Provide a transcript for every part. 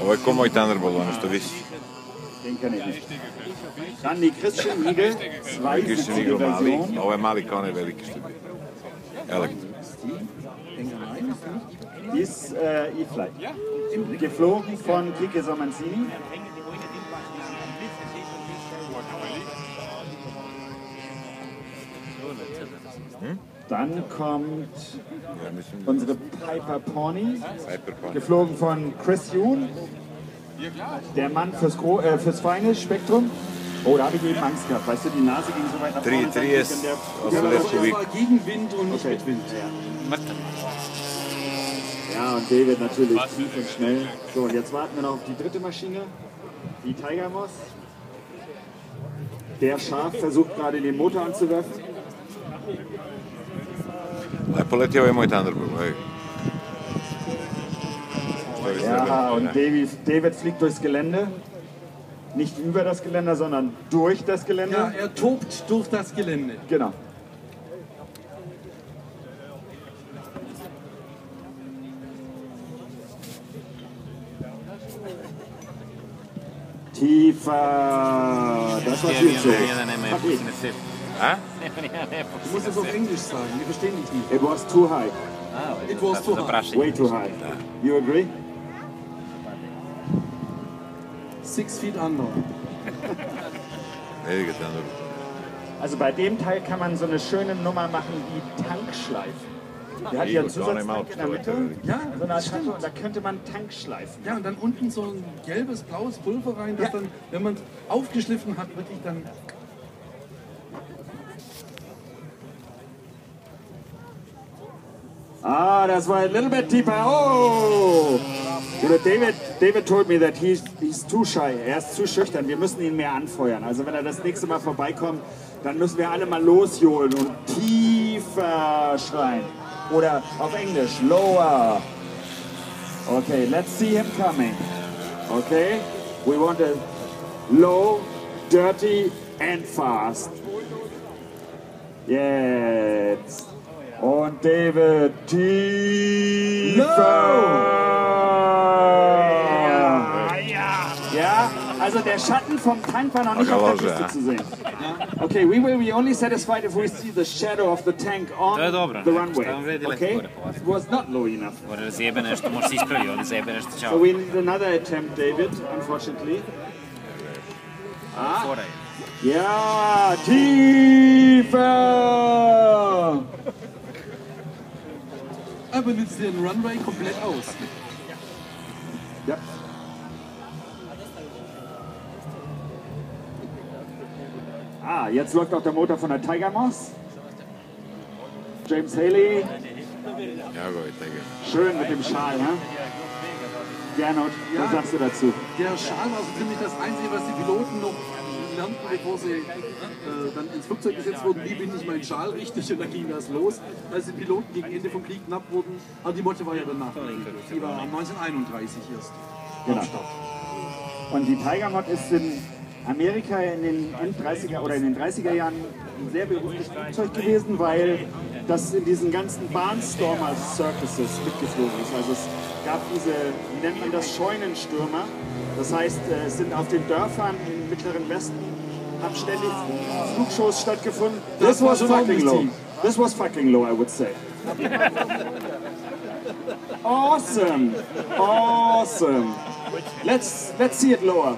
Ovo je ko moj Thunderbolt, ono što visi. Den kenne ich nicht. Dann die Christian Eagle, Christian Eagle mali, ovo je mali kao onaj veliki što je bio. Elektro. Die ist äh, E-Flight. Geflogen von Kike Somanzini. Dann kommt Ja, unsere Piper Pony, geflogen von Chris Yoon, der Mann fürs, Gro äh, fürs feine Spektrum. Oh, da habe ich eben Angst gehabt. Weißt du, die Nase ging so weit nach Tri, vorne. tri je dann der- also Ja, letzte Das Week. gegen Wind und nicht Okay. mit Wind. Ja, und David natürlich tief und schnell. So, und jetzt warten wir noch auf die dritte Maschine, die Tiger Moss. Der Schaf versucht gerade den Motor anzuwerfen. Aj poletio ovaj moj Thunderbolt, ej. Ja, und David, David fliegt durchs Gelände. Nicht über das Geländer, sondern durch das Gelände. Ja, er tobt durch das Gelände. Genau. Tiefer. Das war viel zu hoch. Du musst es auf Englisch sagen, wir verstehen dich nicht. It was too high. It was too high. Way too high. You agree? Six feet under. Also bei dem Teil kann man so eine schöne Nummer machen wie Tankschleifen. Der hat hier einen Zusatztank in der Mitte. Ja, so eine stimmt. und da könnte man Tankschleifen. Ja, und dann unten so ein gelbes, blaues Pulver rein, das Ja. dann, wenn man es aufgeschliffen hat, wirklich dann. Ah, das war a little bit deeper. Oh! David, David told me that he's, he's too shy. Er ist zu schüchtern. Wir müssen ihn mehr anfeuern. Also wenn er das nächste Mal vorbeikommt, dann müssen wir alle mal losjohlen und tiefer schreien. Oder auf Englisch, lower. Okay, let's see him coming. Okay? We want a low, dirty and fast. Jetzt. Und David tiefer. Ja, ja. Ja, also der Schatten vom Tank war noch nicht auf der Lože, Kiste zu sehen. Okay, we will be only satisfied if we see the shadow of the tank on To je dobro, the ne? runway. Šta vam Okay? gore polaziti? It was not low enough. Mora zjebe nešto, može se ispravi, ovdje zjebe nešto, So we need another attempt, David, unfortunately. Ah. Fora je. Ja, tiefer! Er benutzt den Runway komplett aus. Ja. Ah, jetzt läuft auch der Motor von der Tiger Moss. James Haley, Ja, tega. schön mit dem Schal, ne? Gernot, was Ja. sagst du dazu? Der Schal war so ziemlich das Einzige, was die Piloten noch lernten, bevor sie äh, dann ins Flugzeug gesetzt wurden. Wie bin ich mein Schal richtig? Und dann ging das los. Als die Piloten gegen Ende vom Krieg knapp wurden, aber die Motte war ja danach. Die war 1931 erst. Genau. Und die Tiger Mod ist in Amerika in den End-30er oder in den 30er Jahren ein sehr berühmtes Flugzeug gewesen, weil das in diesen ganzen Barnstormer Circuses mitgeflogen ist. Also es gab diese, wie nennt man das, Scheunenstürmer. Das heißt, äh, es sind auf den Dörfern im Mittleren Westen haben ständig Flugshows stattgefunden. Das This war was fucking low. This was fucking low, I would say. Awesome. Awesome. Let's let's see it lower.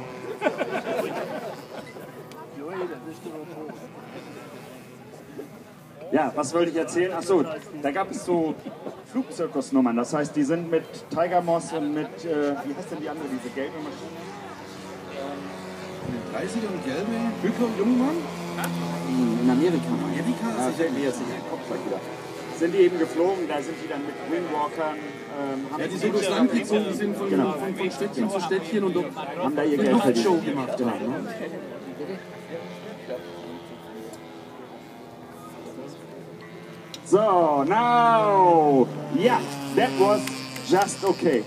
Ja, was wollte ich erzählen? Ach so, da gab es so Flugzirkusnummern. Das heißt, die sind mit Tiger Moss und mit, äh, wie heißt denn die andere, diese gelbe Maschine? In den 30ern gelbe Bücker Jungmann. In Amerika. Amerika? Ja, fällt mir jetzt nicht in den Kopf gleich wieder. Sind die eben geflogen, da sind die dann mit Wingwalkern. Ähm, haben Ja, die so durchs Land gezogen sind von, Genau. von, von Städtchen zu Städtchen und haben da ihr Geld verdient. Luftshow gemacht. Genau. So, now, yeah, that was just okay.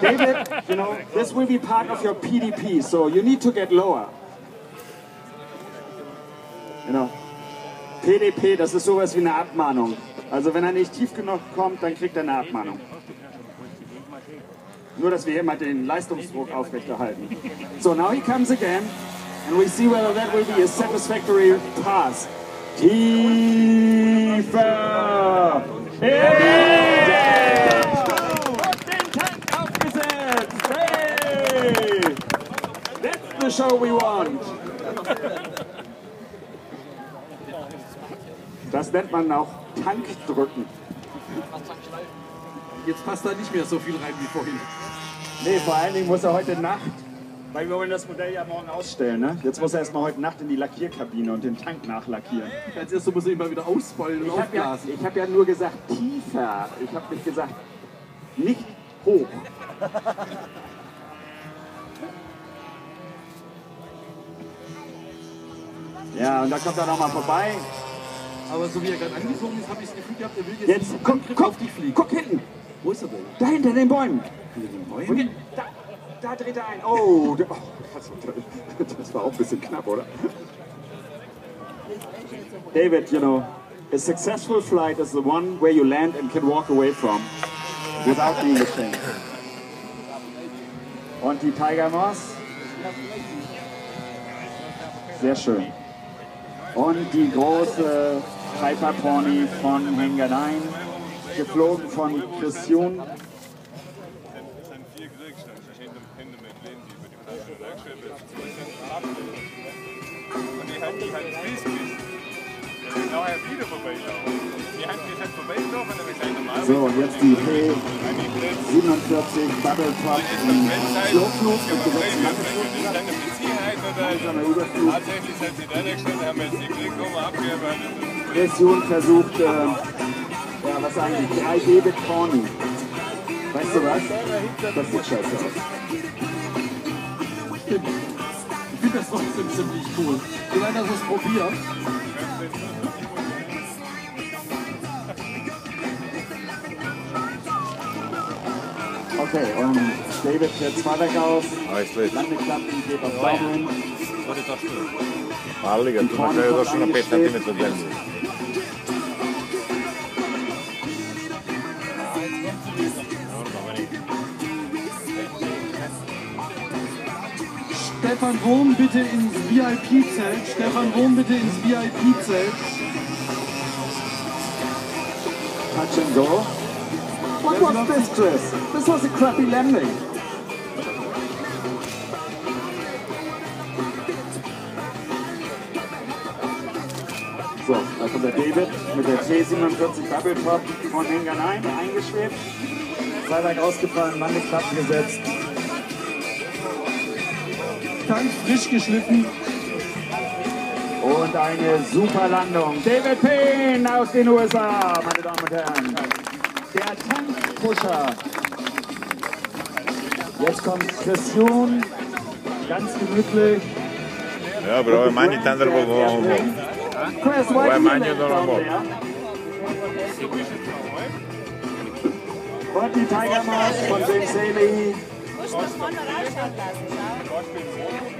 David, you know, this will be part of your PDP, so you need to get lower. You know, PDP, das ist sowas wie eine Abmahnung. Also wenn er nicht tief genug kommt, dann kriegt er eine Abmahnung. Nur, dass wir hier mal den Leistungsdruck aufrechterhalten. So, now he comes again. And we see whether that will be a satisfactory pass. Tiefer! Hey! Und den Tank aufgesetzt! Hey! That's the show we want! Das nennt man auch Tankdrücken. Jetzt passt da nicht mehr so viel rein wie vorhin. Nee, vor allen Dingen muss er heute Nacht, weil wir wollen das Modell ja morgen ausstellen, ne? Jetzt muss er erstmal heute Nacht in die Lackierkabine und den Tank nachlackieren. Als erstes muss ihn mal wieder ausbeulen und Ich habe ja, aufblasen. ich hab ja nur gesagt tiefer. Ich habe nicht gesagt nicht hoch. Ja, und da kommt er nochmal vorbei. Aber so wie er gerade angezogen ist, habe ich das Gefühl gehabt, er will jetzt, Jetzt, guck, guck, auf dich fliegen. guck hinten. Wo ist er denn? Da hinter den Bäumen. Hinter den Bäumen? da, da dreht er ein. Oh, oh das, war auch ein bisschen knapp, oder? David, you know, a successful flight is the one where you land and can walk away from without being ashamed. Und die Tiger Moss. Sehr schön. Und die große Piper Pony von Henganein, geflogen von Chris So, und jetzt die P47 Bubble Top im Flugflug mit die abgehört. Version versucht, äh, ja, was sagen die, 3D mit Pony. Weißt du was? Das sieht scheiße aus. Finde das trotzdem ziemlich cool. Dass er es probiert. Okay, und David fährt zwei weg auf. Aj, slič. Landeklappen geht auf Downwind. Ali ga, tu na kraju je došao na 5 Stefan Wurm bitte ins VIP-Zelt. Stefan Wurm bitte ins VIP-Zelt. Touch and go. What was this, Chris? This was a crappy landing. So, da kommt der David mit der T47 Double Top von Henganein eingeschwebt. Seilwerk ausgefallen, Landeklappen gesetzt. Tank frisch geschliffen. Und eine super Landung. David Payne aus den USA, meine Damen und Herren. Der Tankpusher. Jetzt kommt Chris Jun, ganz gemütlich. Ja, Ovo je do you manje land od down onog there? Und die Tiger Moss von James Haley. Musst du vorne rausschauen lassen, 壊してる